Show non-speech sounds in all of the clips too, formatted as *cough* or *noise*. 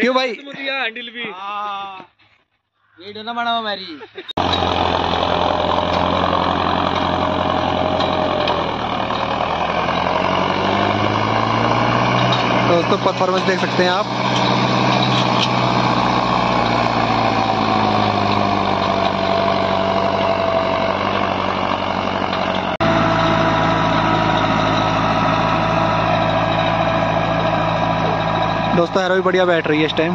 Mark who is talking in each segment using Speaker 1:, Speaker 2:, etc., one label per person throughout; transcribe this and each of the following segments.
Speaker 1: क्यों भाई?
Speaker 2: हैंडल भी।
Speaker 3: हाँ।
Speaker 4: वीडियो ना बनाओ मेरी।
Speaker 1: दोस्तों परफॉर्मेंस देख सकते हैं आप। दोस्तों हैरो भी बढ़िया बैठ रही है इस टाइम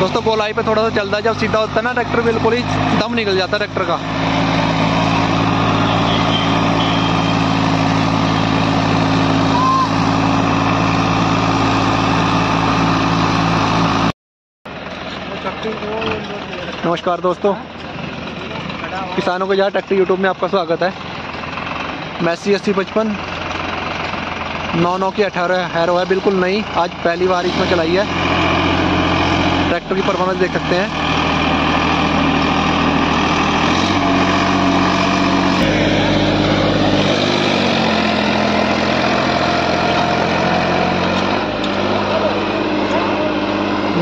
Speaker 1: दोस्तों बोलाई पे थोड़ा सा चलता है, जब सीधा होता है ना ट्रैक्टर बिल्कुल ही दम निकल जाता है ट्रैक्टर का। नमस्कार दोस्तों। किसानों को जहाँ ट्रैक्टर यूट्यूब में आपका स्वागत है। मैसी अस्सी पचपन। नौ नौ की अठारह हैरो है, बिल्कुल नई। आज पहली बार इसमें चलाई है। ट्रैक्टर की परफॉर्मेंस देख सकते हैं।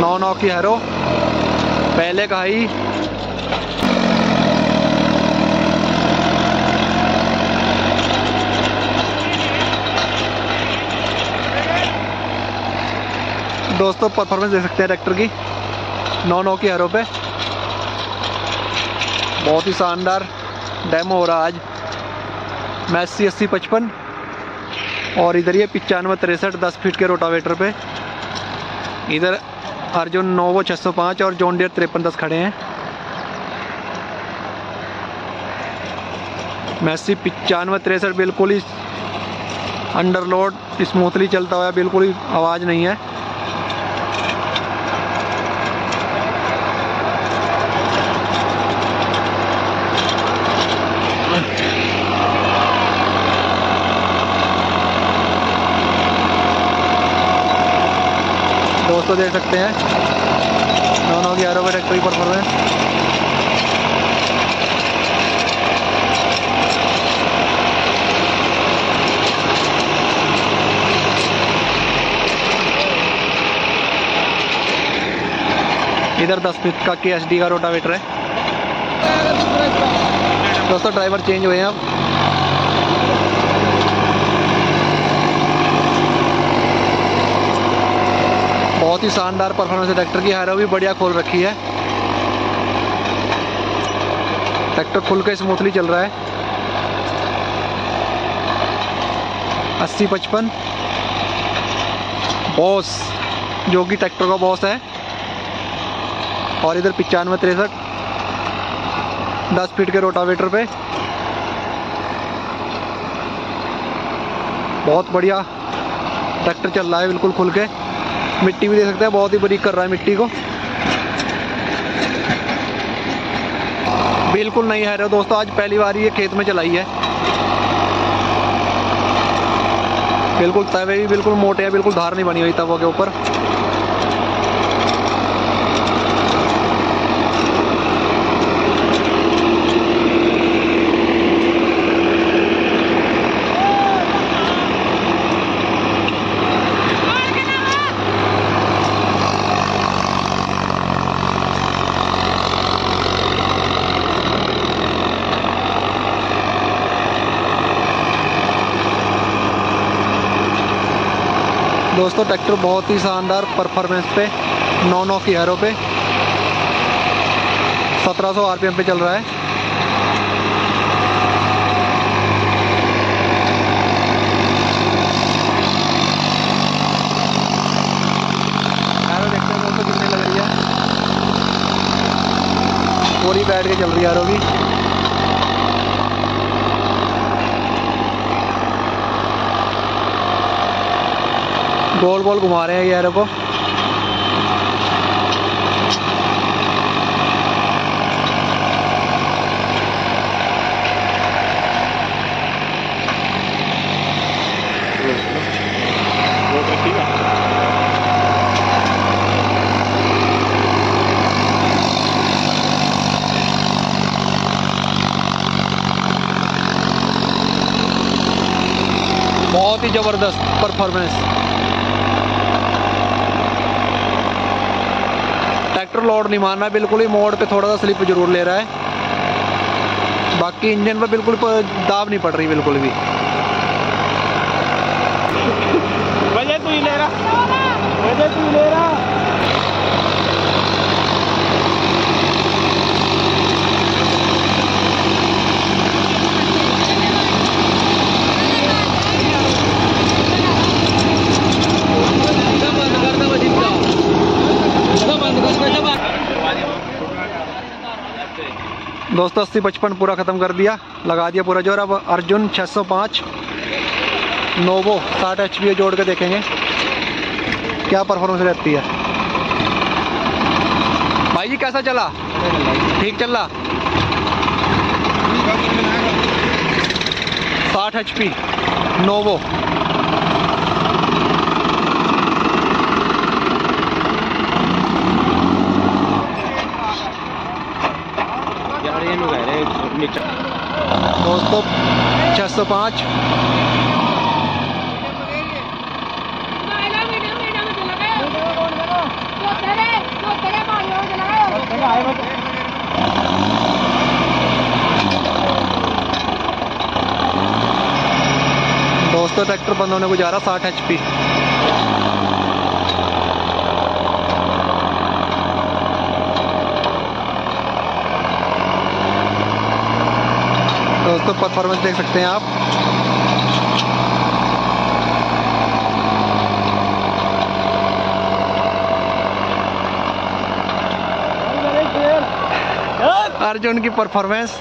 Speaker 1: नौ नौ की हैरो। पहले का ही दोस्तों परफॉर्मेंस देख सकते हैं ट्रैक्टर की। नौ नौ की हरों पे। बहुत ही शानदार डेमो हो रहा आज। मैसी अस्सी पचपन। और इधर ये पचानवे तिरसठ, दस फीट के रोटावेटर पे। इधर अर्जुन नोवो 605 और जॉन डियर तिरपन, दस खड़े हैं। मैसी पचानवे तिरसठ, बिल्कुल ही अंडरलोड स्मूथली चलता हुआ बिल्कुल ही आवाज़ नहीं है। दोस्तों देख सकते हैं। दोनों की आरोप ट्रैक्टर की परफॉर्मेंस इधर दस फीट का के एस डी का रोटावेटर है। दोस्तों ड्राइवर चेंज हुए हैं अब। बहुत ही शानदार परफॉर्मेंस है। ट्रैक्टर की हैरो भी बढ़िया खोल रखी है। ट्रैक्टर खुल के स्मूथली चल रहा है। अस्सी पचपन। बॉस, जो कि ट्रैक्टर का बॉस है। और इधर पचानवे तिरसठ। दस फीट के रोटावेटर पे। बहुत बढ़िया। ट्रैक्टर चल रहा है बिल्कुल खुल के। मिट्टी भी दे सकते हैं, बहुत ही बरीक कर रहा है मिट्टी को। बिल्कुल नहीं है रहे दोस्तों, आज पहली बार ये खेत में चलाई है। बिल्कुल तवे भी बिल्कुल मोटे हैं, बिल्कुल धार नहीं बनी हुई तवों के ऊपर। दोस्तों, ट्रैक्टर बहुत ही शानदार परफॉर्मेंस पे, नौ नौ की हैरो पे। 1700 आरपीएम पे चल रहा है। बैठ के चल रही है भी गोल गोल घुमा रहे हैं यार को। बहुत ही ज़बरदस्त परफॉर्मेंस लोड नहीं मारना बिल्कुल ही मोड़ पे थोड़ा सा स्लिप ज़रूर ले रहा है। बाकी इंजन पर बिल्कुल दाब नहीं पड़ रही बिल्कुल भी। *laughs*
Speaker 3: वजह तू ही ले रहा। वजह तू ही ले रहा।
Speaker 1: दोस्तों, अस्सी पचपन पूरा ख़त्म कर दिया। लगा दिया पूरा ज़ोर। अब अर्जुन 605 नोवो, साठ एच जोड़ के देखेंगे। क्या परफॉर्मेंस रहती है। भाई जी, कैसा चला? ठीक चल? रहा साठ एच पी नोवो
Speaker 3: यार ये लोग नीचे
Speaker 1: दोस्तों 605 दोस्तों ट्रैक्टर बंद होने को जा रहा साठ एच पी दोस्तों परफॉर्मेंस देख सकते हैं आप। अर्जुन की परफॉर्मेंस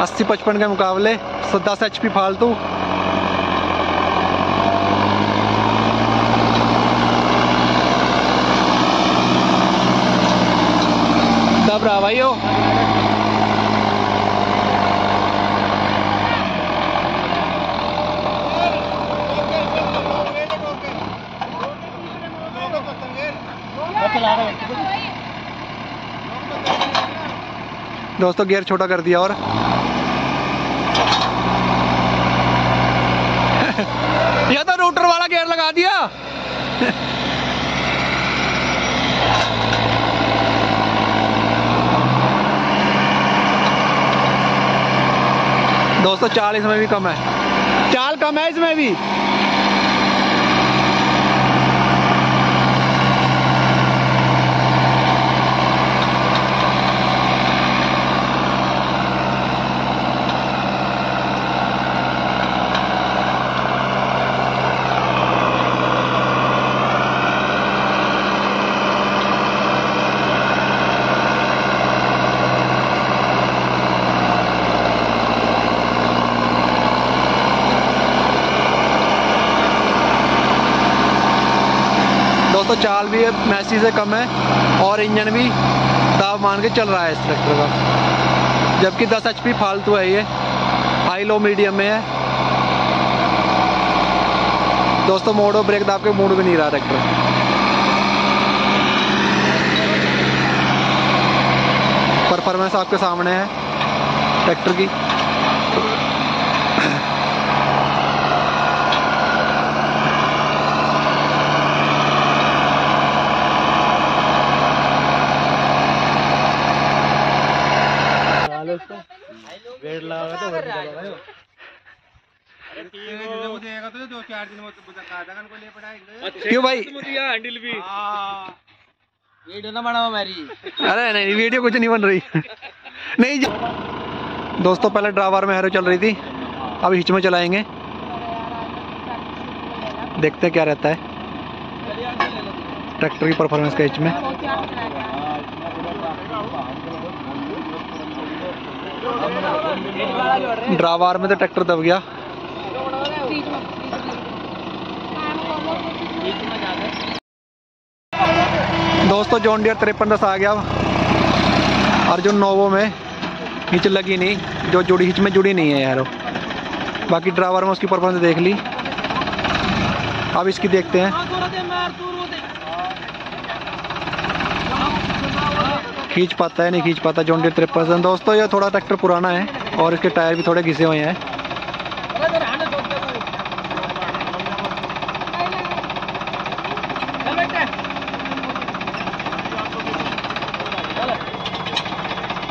Speaker 1: अस्सी पचपन के मुकाबले, सौ दस एच पी फालतू। तब रहा भाई दोस्तों गियर छोटा कर दिया और *laughs* यह तो रूटर वाला गियर लगा दिया। *laughs* दोस्तों, चाल इसमें भी कम है। चाल कम है इसमें भी। चाल भी मैसी से कम है और इंजन भी दाब मान के चल रहा है इस ट्रैक्टर का। जबकि 10 एच फालतू है ये। हाई लो मीडियम में है। दोस्तों, मोड़ो ब्रेक दाब के मूड भी नहीं रहा ट्रैक्टर परफॉर्मेंस आपके सामने है ट्रैक्टर की
Speaker 3: वेट लगा तो मुझे आएगा तो दो चार दिन में कादागन को ले पड़ाएँगे
Speaker 1: क्यों भाई?
Speaker 3: हैंडल भी।
Speaker 4: वीडियो ना बनाओ मेरी।
Speaker 1: अरे नहीं वीडियो कुछ नहीं बन रही। नहीं जो... दोस्तों पहले ड्रावर में हैरो चल रही थी। अब हिच में चलाएँगे। देखते क्या रहता है। ट्रैक्टर की परफॉर्मेंस का हिच में। ड्रावर में तो ट्रैक्टर दब गया। दोस्तों जॉन डियर तिरपन दस आ गया। अर्जुन नोवो में हिच लगी नहीं, जो जुड़ी, हिच में जुड़ी नहीं है यार। बाकी ड्राइवर में उसकी परफॉर्मेंस देख ली। अब इसकी देखते हैं। खींच पाता है, नहीं खींच पाता। जॉन डियर तिरपन दोस्तों, ये थोड़ा ट्रैक्टर पुराना है और इसके टायर भी थोड़े घिसे हुए हैं।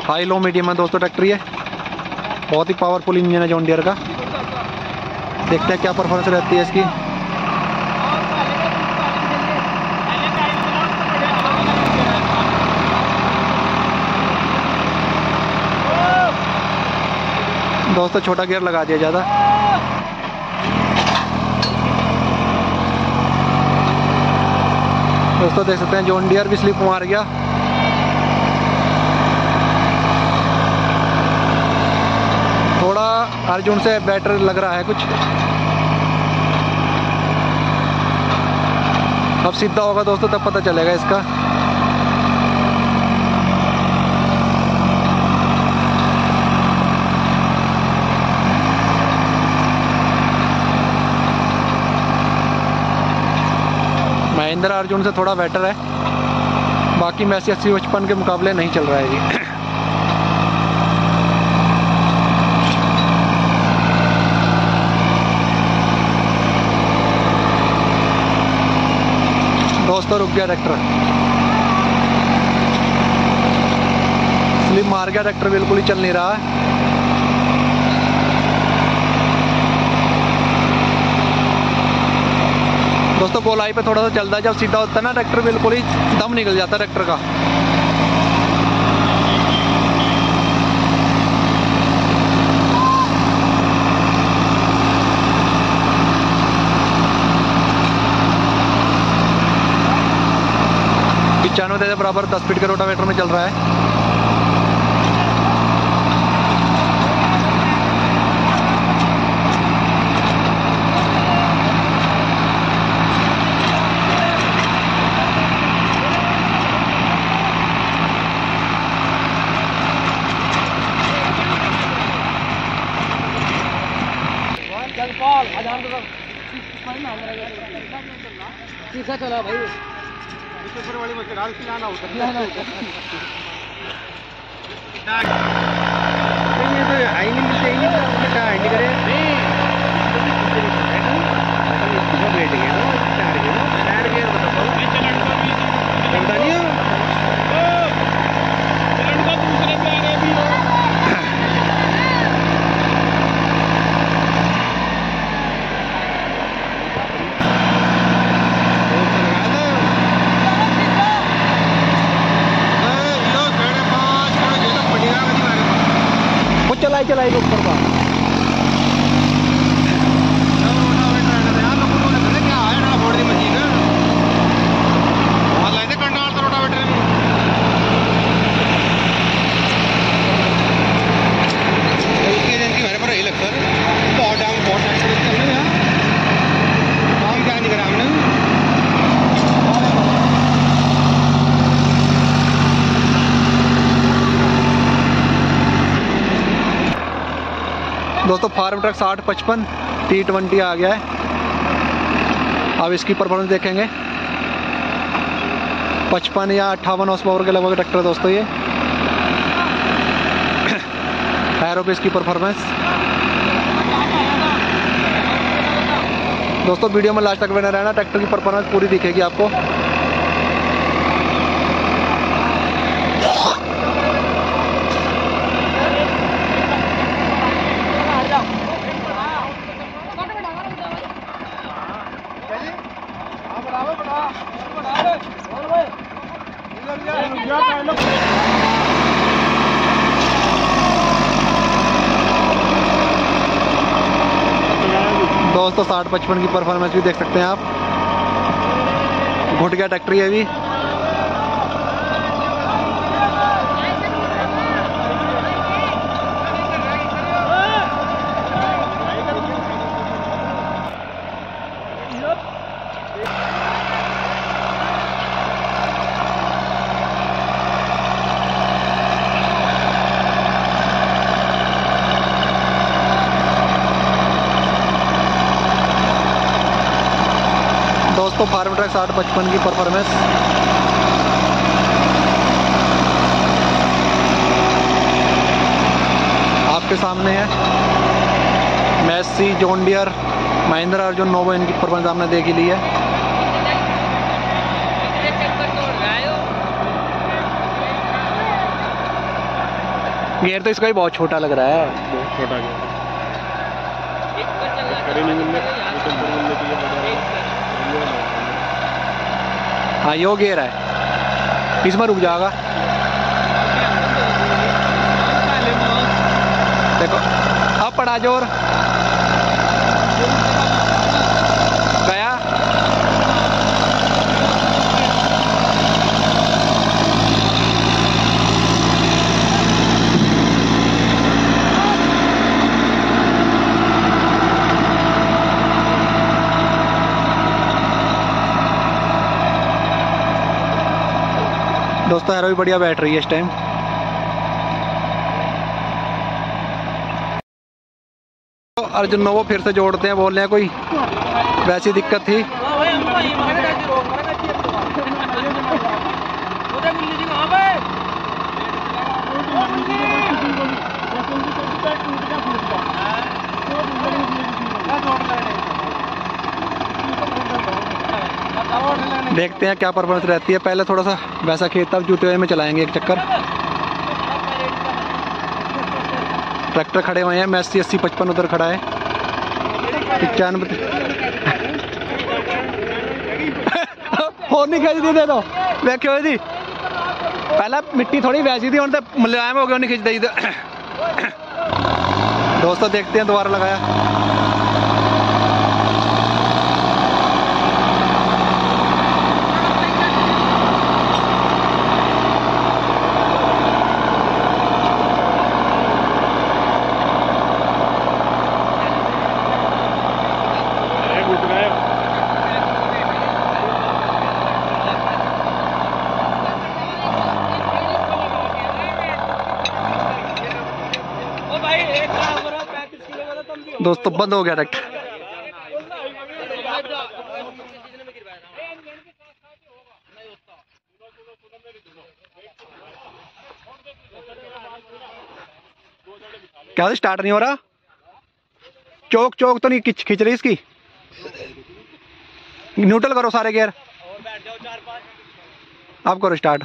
Speaker 1: हाई लो मीडियम है दोस्तों, ट्रैक्टर ये। बहुत ही पावरफुल इंजन है जॉन डियर का। देखते हैं क्या परफॉर्मेंस रहती है इसकी। दोस्तों, छोटा गियर लगा दिया ज़्यादा। दोस्तों, देख सकते हैं जॉन डियर भी स्लिप मार गया। थोड़ा अर्जुन से बेटर लग रहा है कुछ। अब सीधा होगा दोस्तों, तब पता चलेगा इसका। महिंद्रा अर्जुन से थोड़ा बेटर है। बाकी मैसी अस्सी पचपन के मुकाबले नहीं चल रहा है जी दोस्तों रुक गया ट्रैक्टर। स्लिप मार गया, ट्रैक्टर बिल्कुल ही चल नहीं रहा। दोस्तों गोलाई पे थोड़ा सा चलता है, जब सीधा होता है ना, ट्रैक्टर बिल्कुल ही दम निकल जाता है ट्रैक्टर का। पिचानवे बराबर दस फीट के रोटावेटर में चल रहा है। ならないで。फार्म ट्रक साठ पचपन टी ट्वेंटी आ गया है। अब इसकी परफॉर्मेंस देखेंगे। पचपन या अट्ठावन हॉर्स पावर के लगभग ट्रैक्टर है दोस्तों ये। पे इसकी परफॉर्मेंस। दोस्तों, वीडियो में लास्ट तक बना रहना ट्रैक्टर की परफॉर्मेंस पूरी दिखेगी आपको। साठ पचपन की परफॉर्मेंस भी देख सकते हैं आप। घुट गया ट्रैक्टर ये भी दोस्तों फार्म ट्रैक साठ पचपन की परफॉर्मेंस आपके सामने है Massey John Deere Mahindra Arjun Novo इनकी परफॉर्मेंस आपने देख ही ली है। गेयर तो इसका ही बहुत छोटा लग रहा है।
Speaker 3: बहुत छोटा गया करे नहीं मिलने ये तो ऊपर मिलने के लिए बड़ा
Speaker 1: हाँ यो गेयर है। इसमें रुक जाएगा। देखो अब पड़ा ज़ोर गया एरो भी बढ़िया बैठ रही है इस टाइम तो अर्जुन नोवो फिर से जोड़ते हैं बोल रहे हैं कोई? वैसी दिक्कत थी। *laughs* देखते हैं क्या परफॉर्मेंस रहती है। पहले थोड़ा सा वैसा खेत था जूते हुए में चलाएँगे एक चक्कर। ट्रैक्टर खड़े हुए हैं मैं अस्सी पचपन उधर खड़ा है। पचानवे ਹੋਰ ਨਹੀਂ दे दो। ਦੋ हुए जी। पहला मिट्टी थोड़ी वैसी थी हम तो मुलायम हो गया उन्हें खिंच ਜੀ *coughs* दोस्तों देखते हैं, दोबारा लगाया। दोस्तों, बंद हो गया ट्रैक्टर क्या स्टार्ट नहीं हो रहा? चौक चौक तो नहीं खिंच रही इसकी? न्यूट्रल करो सारे गियर। अब करो स्टार्ट।